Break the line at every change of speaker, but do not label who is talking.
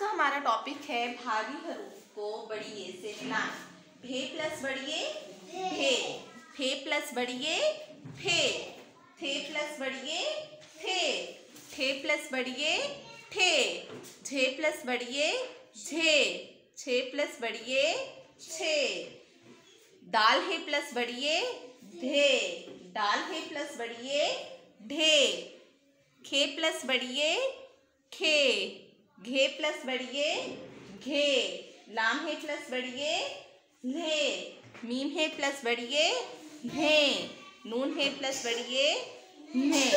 का हमारा टॉपिक है भारी हरूफ को बड़ी ए से मिलाएँ भे प्लस बड़िए भे। फे प्लस बड़िए फे थे प्लस बड़िए थे। ठे प्लस बड़िए ठे झे प्लस बड़िए झे। छे प्लस बड़िए छे दाल है प्लस बड़िए धे दाल है प्लस बड़िए ढे। खे प्लस बड़िए खे। घे प्लस बढ़िए घे. लाम है प्लस बढ़िए ले. मीम है प्लस बढ़िए घे नून है प्लस बढ़िए में